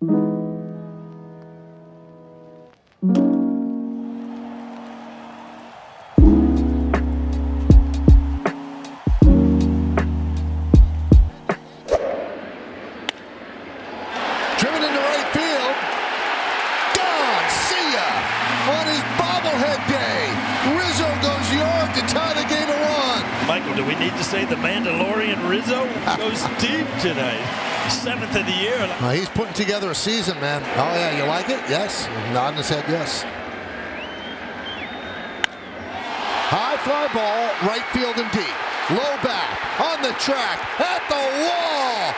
Driven Michael, do we need to say the Mandalorian Rizzo goes deep tonight? Seventh of the year. He's putting together a season, man. Oh, yeah, you like it? Yes. Nodding his head, yes. High fly ball, right field and deep. Low back, on the track, at the wall.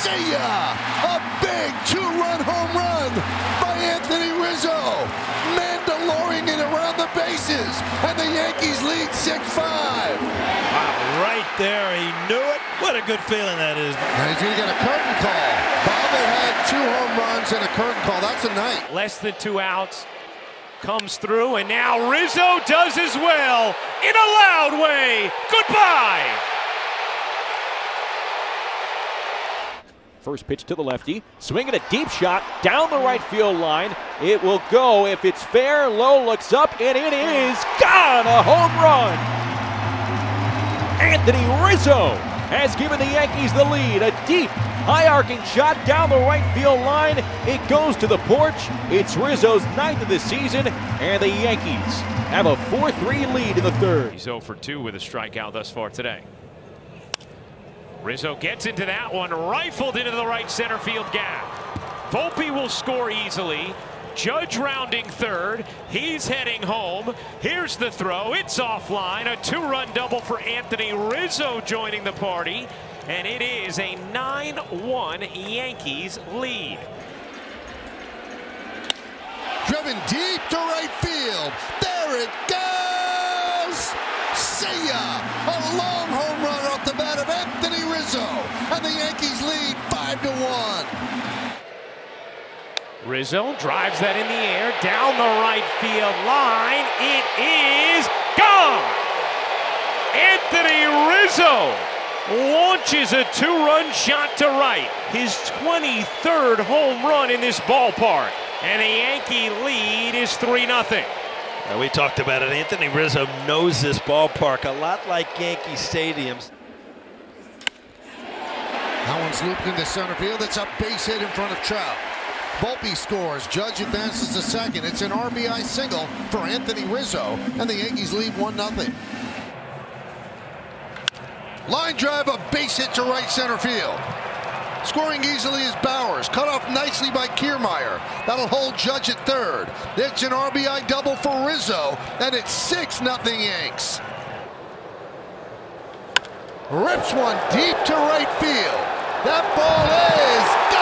See ya! A big two-run home run by Anthony Rizzo. Mandalorian it around the bases, and the Yankees lead 6-5. Wow, right there. He knew it. What a good feeling that is. And he's going to get a curtain call. Bobble had two home runs and a curtain call. That's a night. Less than two outs. Comes through, and now Rizzo does as well in a loud way. Goodbye. First pitch to the lefty, swinging a deep shot down the right field line. It will go if it's fair. Low looks up, and it is gone. A home run. Anthony Rizzo has given the Yankees the lead. A deep, high arcing shot down the right field line. It goes to the porch. It's Rizzo's ninth of the season, and the Yankees have a 4 3 lead in the third. He's 0 for 2 with a strikeout thus far today. Rizzo gets into that one, rifled into the right center field gap. Volpe will score easily. Judge rounding third. He's heading home. Here's the throw. It's offline. A two run double for Anthony Rizzo joining the party. And it is a 9 1 Yankees lead. Driven deep to right field. There it goes. See ya. A long home run off the bat of Anthony Rizzo. And the Yankees lead 5 to 1. Rizzo drives that in the air down the right field line. It is gone. Anthony Rizzo launches a two-run shot to right. His 23rd home run in this ballpark. And the Yankee lead is 3 0. Uh, we talked about it. Anthony Rizzo knows this ballpark a lot like Yankee stadiums. That one's looped into center field. It's a base hit in front of Trout. Volpe scores. Judge advances to second. It's an RBI single for Anthony Rizzo, and the Yankees lead 1 0. Line drive, a base hit to right center field. Scoring easily is Bauers. Cut off nicely by Kiermaier. That'll hold Judge at third. It's an RBI double for Rizzo, and it's 6 0 Yanks. Rips one deep to right field. That ball is.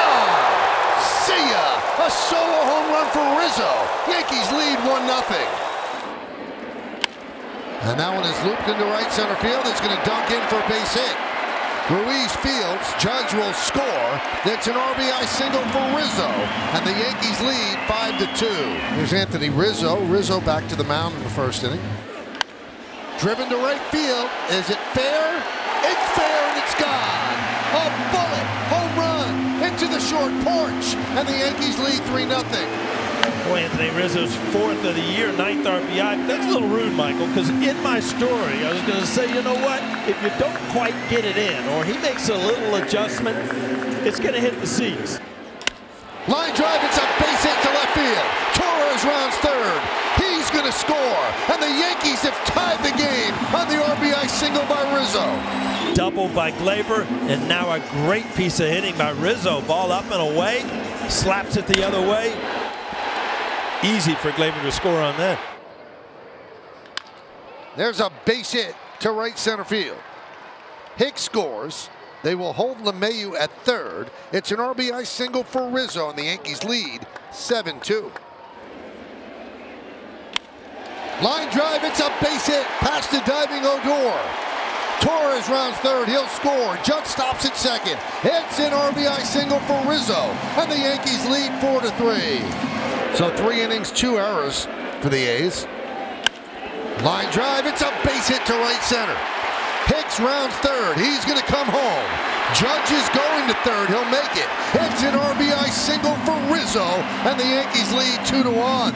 See ya. A solo home run for Rizzo. Yankees lead 1 0. And that one is looped into right center field. It's going to dunk in for a base hit. Ruiz fields. Judge will score. That's an RBI single for Rizzo. And the Yankees lead 5 to 2. Here's Anthony Rizzo. Rizzo back to the mound in the first inning. Driven to right field. Is it fair? It's fair and it's gone. A into the short porch. And the Yankees lead 3 0. Boy, Anthony Rizzo's fourth of the year, ninth RBI. That's a little rude, Michael, because in my story, I was going to say, you know what? If you don't quite get it in, or he makes a little adjustment, it's going to hit the seats. Line drive, it's a base hit to left field. Torres rounds third. He's going to score. And the Yankees have tied the game on the RBI single by Rizzo. Double by Gleyber, and now a great piece of hitting by Rizzo. Ball up and away, slaps it the other way. Easy for Gleyber to score on that. There's a base hit to right center field. Hicks scores. They will hold LeMahieu at third. It's an RBI single for Rizzo, and the Yankees lead 7 2. Line drive, it's a base hit past the diving Odor. Torres rounds third, he'll score. Judge stops at second. It's an RBI single for Rizzo, and the Yankees lead 4 to 3. So three innings, two errors for the A's. Line drive, it's a base hit to right center. Hicks rounds third. He's going to come home. Judge is going to third. He'll make it. It's an RBI single for Rizzo, and the Yankees lead 2 to 1.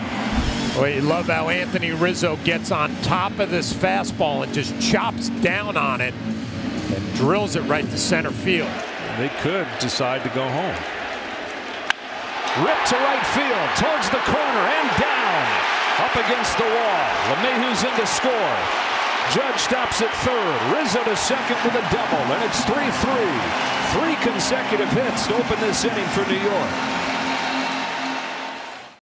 You love how Anthony Rizzo gets on top of this fastball and just chops down on it and drills it right to center field. They could decide to go home. Ripped to right field, towards the corner and down. Up against the wall. LeMahieu's in to score. Judge stops at third. Rizzo to second with a double, and it's 3-3. Three consecutive hits to open this inning for New York.